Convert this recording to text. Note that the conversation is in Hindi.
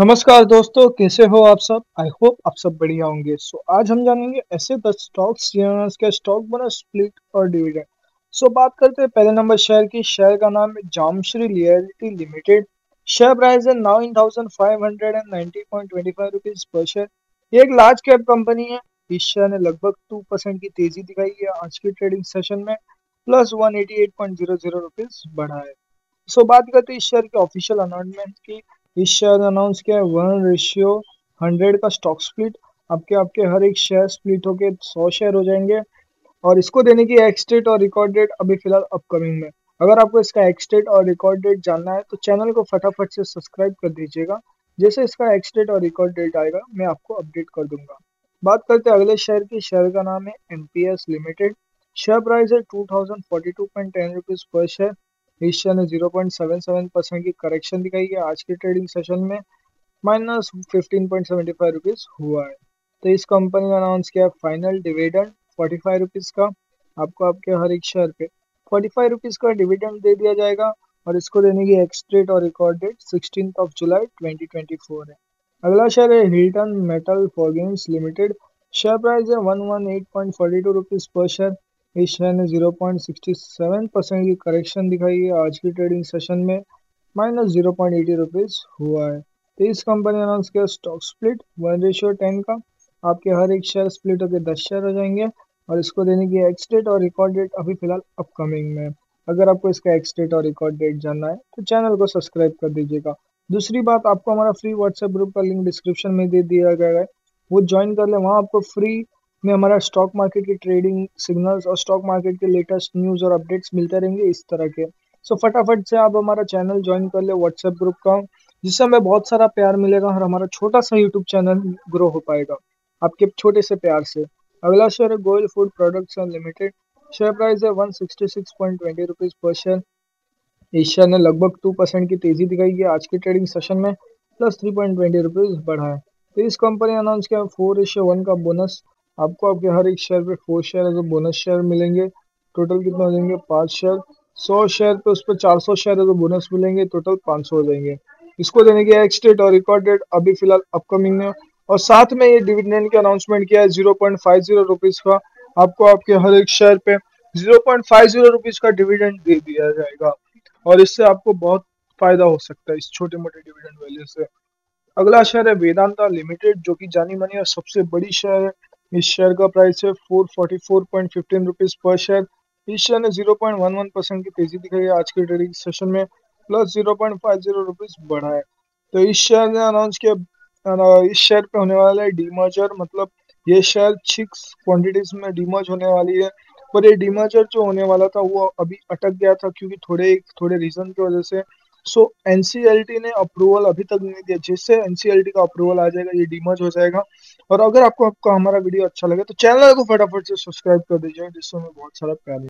नमस्कार दोस्तों कैसे हो आप सब? आई होप आप सब बढ़िया होंगे। सो so, आज हम जानेंगे ऐसे दस स्टॉक्स के स्टॉक बोनस स्प्लिट और डिविडेंड सो so, बात करते हैं पहले नंबर शेयर की। शेयर का नाम है Jamshri realty limited share price है nine thousand five hundred and ninety point twenty five rupees per share ये एक लार्ज कैप कंपनी है। इस शेयर ने लगभग टू परसेंट की तेज़ी दिखाई है आज की ट्रेडिंग सेशन में। Plus one eighty eight point zero zero rupees बढ़ा है। सो so, बात करते हैं इस शेयर के ऑफिशियल अनाउंसमेंट की। इस शेयर अनाउंस किया है वन रेशियो हंड्रेड का स्टॉक स्प्लिट आपके आपके हर एक शेयर स्प्लिट होके सौ शेयर हो जाएँगे। और इसको देने की एक्स डेट और रिकॉर्ड डेट अभी फ़िलहाल अपकमिंग में। अगर आपको इसका एक्स डेट और रिकॉर्ड डेट जानना है तो चैनल को फटाफट से सब्सक्राइब कर दीजिएगा। जैसे इसका एक्स डेट और रिकॉर्ड डेट आएगा, मैं आपको अपडेट कर दूँगा। बात करते हैं अगले शेयर की। शेयर का नाम है एमपीएस लिमिटेड शेयर प्राइस है two thousand forty two point ten rupees per share Asia ने 0.77 परसेंट की करेक्शन दिखाई है। आज के ट्रेडिंग सेशन में minus fifteen point seventy five rupees हुआ है। तो इस कंपनी ने अनाउंस किया final dividend forty five rupees का, आपको आपके हर एक शेयर पे फोर्टी फाइव रुपीज़ का डिविडेंड दे दिया जाएगा और इसको देने की एक्स डेट और record date sixteen of July 2024 है। अगला शेयर है Hilton metal forgings limited share price है one one eight point forty two rupees per share इस शेयर ने 0.67 परसेंट की करेक्शन दिखाई है। आज की ट्रेडिंग सेशन में minus zero point eighty rupees हुआ है। तो इस कंपनी अनाउंस किया stock split one ratio ten का। आपके हर एक शेयर स्प्लिट होकर दस शेयर हो जाएँगे और इसको देने की एक्स डेट और रिकॉर्ड डेट अभी फ़िलहाल अपकमिंग में अगर आपको इसका एक्स डेट और रिकॉर्ड डेट जानना है तो चैनल को सब्सक्राइब कर दीजिएगा। दूसरी बात, आपको हमारा फ्री व्हाट्सएप ग्रुप का लिंक डिस्क्रिप्शन में दे दिया गया है। वो ज्वाइन कर ले, वहाँ आपको फ्री में हमारा स्टॉक मार्केट की ट्रेडिंग सिग्नल्स और स्टॉक मार्केट के लेटेस्ट न्यूज़ और अपडेट्स मिलते रहेंगे इस तरह के। सो so, फटाफट से आप हमारा चैनल ज्वाइन कर ले व्हाट्सएप ग्रुप का जिससे हमें बहुत सारा प्यार मिलेगा और हमारा छोटा सा यूट्यूब चैनल ग्रो हो पाएगा आपके छोटे से प्यार से। अगला शेयर है Goyal food products limited share price है one sixty six point twenty rupees per share इस शेयर ने लगभग टू परसेंट की तेज़ी दिखाई है आज के ट्रेडिंग सेशन में plus three point twenty rupees बढ़ा है। तो इस कंपनी अनाउंस किया फोर इशो वन का बोनस आपको आपके हर एक शेयर पे four share as bonus share मिलेंगे टोटल कितना हो जाएँगे? पाँच शेयर सौ शेयर पे उस पर चार सौ शेयर एज बोनस मिलेंगे टोटल पाँच सौ हो जाएँगे। इसको देने की एक्स डेट और रिकॉर्ड डेट अभी फ़िलहाल अपकमिंग में। और साथ में ये डिविडेंड का अनाउंसमेंट किया है zero point five zero rupees का। आपको आपके हर एक शेयर पे zero point five zero rupees का डिविडेंड दे दिया जाएगा। और इससे आपको बहुत फ़ायदा हो सकता है इस छोटे मोटे डिविडेंड वैल्यू से। अगला शेयर है वेदांता लिमिटेड जो कि जानी मानी और सबसे बड़ी शेयर है। इस शेयर का प्राइस है four forty four point fifteen rupees per share इस शेयर ने zero point one one percent की तेज़ी दिखाई है आज के ट्रेडिंग सेशन में plus zero point five zero rupees बढ़ा है। तो इस शेयर ने अनाउंस किया इस शेयर पे होने वाला है डीमर्जर मतलब ये शेयर सिक्स क्वांटिटीज में डीमर्ज होने वाली है। पर ये डीमर्जर जो होने वाला था, वो अभी अटक गया था, क्योंकि थोड़े थोड़े रीजन की वजह से सो एनसीएलटी ने अप्रूवल अभी तक नहीं दिया, जिससे एनसीएलटी का अप्रूवल आ जाएगा, ये डीमर्ज हो जाएगा। और अगर आपको आपका हमारा वीडियो अच्छा लगे तो चैनल को फटाफट से सब्सक्राइब कर दीजिए, जिससे हमें बहुत सारा प्यार